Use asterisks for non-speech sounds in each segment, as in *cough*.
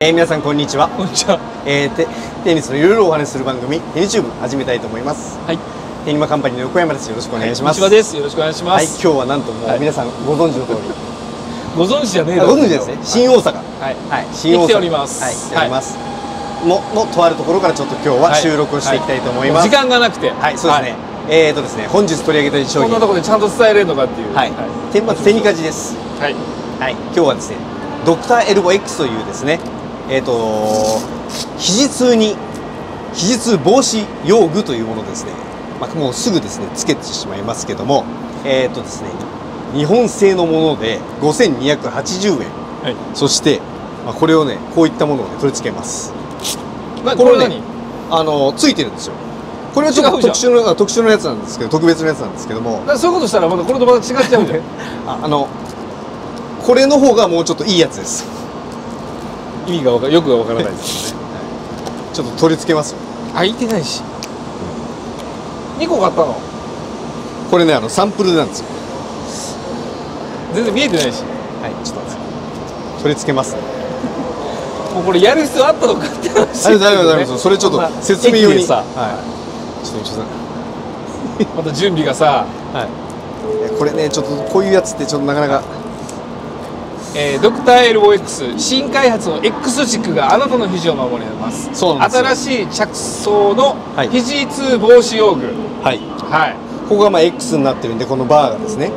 えー、皆さんこんにちは、こんにちは。えー、テテニスのいろいろお話しする番組テニチューブ始めたいと思います。はい。テニマカンパニーの横山です。よろしくお願いします、はです。よろしくお願いしまはいす。今日はなんともはい。う皆さんご存知の通り、ご存知じゃねえご存知ですね。新大阪。はい。はい。新大阪来ております。はい。おります、ののとあるところからちょっと今日は収録をしていきたいと思います。時間がなくて。はい、そうですね、えーとですね本日取り上げたい商こん品なところでちゃんと伝えれるのかっていう。はい、天まず手にかじです。はい。はい、今日はですね、ドクターエルボ X というですね、えっ、と肘痛に肘痛防止用具というものですね。まあ、もうすぐですねつけてしまいますけども、えっ、とですね、日本製のもので5280円。はい。そして、まあ、これをねこういったものをね取り付けます。なこれねこれ何？あのついてるんですよ。これはちょっと特殊な特殊なやつなんですけど特別なやつなんですけども、そういうことしたらまたこれとまた違っちゃうん。ああのこれの方がもうちょっといいやつです。意味がわかよくわからないですよね。ちょっと取り付けます？よ。開いてないし。二個買ったの？これねあのサンプルなんですよ全然見えてないし。はいちょっと取り付けますね *laughs* もうこれやる必要あったのかって話。ありがとうございますそれちょっと説明用にさ、はいちょっと *laughs* また準備がさ、とはいえこれねちょっとこういうやつってちょっとなかなかえードクターエルボ X 新開発の X 軸があなたの肘を守ります。新しい着想のはい。肘痛防止用具。はい。はい、ここがまあ X になってるんでこのバーがですね。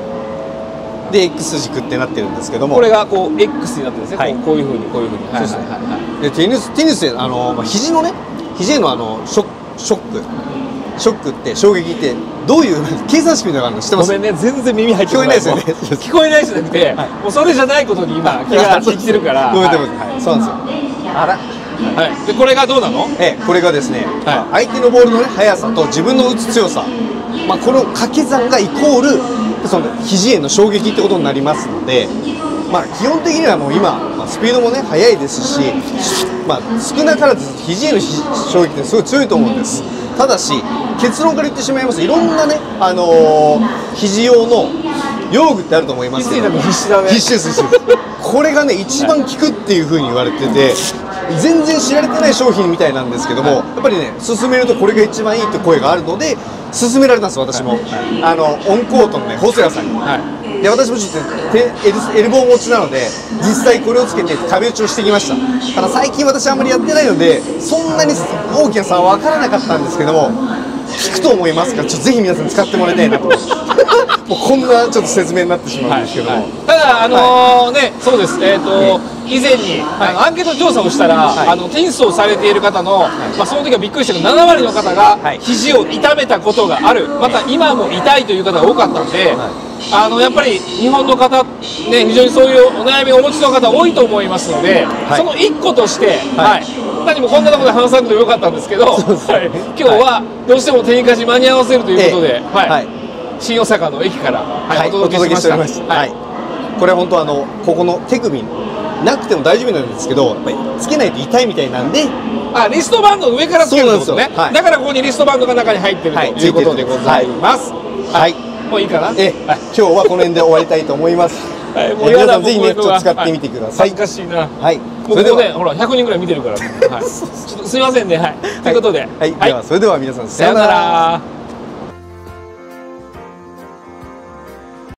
で X 軸ってなってるんですけども。これがこう X になってるんですね、はい。こういうふうにこういうふうに。そうですね。はいはいはい。でテニステニスであの、まあ、肘のね肘へのあのショショックショックって衝撃ってどういう計算式みたいなのがあるの知ってます？ごめんね全然耳入ってこ聞こえないですよね。聞こえないじゃなくて、はい。もうそれじゃないことに今気が散ってきてるから。*laughs* ごめんなさい、はいはい、そうなんですよ。あら。はい、でこれがどうなの？ええこれがですね、はい。まあ相手のボールの、ね、速さと自分の打つ強さ、まあ、この掛け算がイコールその肘への衝撃ってことになりますので、まあ、基本的にはもう今、まあ、スピードもね速いですし、まあ、少なからず肘へのひ衝撃ってすごい強いと思うんですただし結論から言ってしまいますといろんなね、あのー肘用の用具ってあると思いますけど。必死だね。必死です必死です。これがね一番効くっていうふうに言われてて全然知られてない商品みたいなんですけども、やっぱりね勧めるとこれが一番いいって声があるので勧められたんです私も、あのオンコートのね細谷さんに、はい。で私もちょっと手エルエルボー持ちなので実際これをつけて壁打ちをしてきました。ただ最近私あんまりやってないのでそんなに大きな差は分からなかったんですけども効くと思いますか？らちょっとぜひ皆さん使ってもらいたいなと。*laughs* もうこんなちょっと説明になってしまうんですけども、はいただあのーねそうです。えっ、と、以前に、あのアンケート調査をしたら、はい。あのテニスをされている方の、まあその時はびっくりしたけど7割の方がはい。肘を痛めたことがある、また今も痛いという方が多かったんで、あのやっぱり日本の方ね非常にそういうお悩みをお持ちの方多いと思いますので、はい。その一個として、ははいい。何もこんなところで話さなくてもよかったんですけど、はい。今日はどうしても手にかじ間に合わせるということで、ええはい。はい。新大阪の駅から、はいはい、お届けしました。おりました。はい。これは本当あのここの手首なくても大丈夫なんですけど、つけないと痛いみたいなんで、あ、リストバンドの上からつけるんですよはい。だからここにリストバンドが中に入ってるとはいいうことでございます。はい。もういいかな？え、今日はこの辺で終わりたいと思います。はい、もえう皆さんぜひねちょっと使ってみてください恥ずかしいな。はい。もここね、そうれでは、ほら、100人ぐらい見てるから。はい。*laughs* ちょっとすいませんね。はい。ということで。はい。ではそれでは皆さんささよなら。